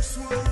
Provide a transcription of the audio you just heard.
this.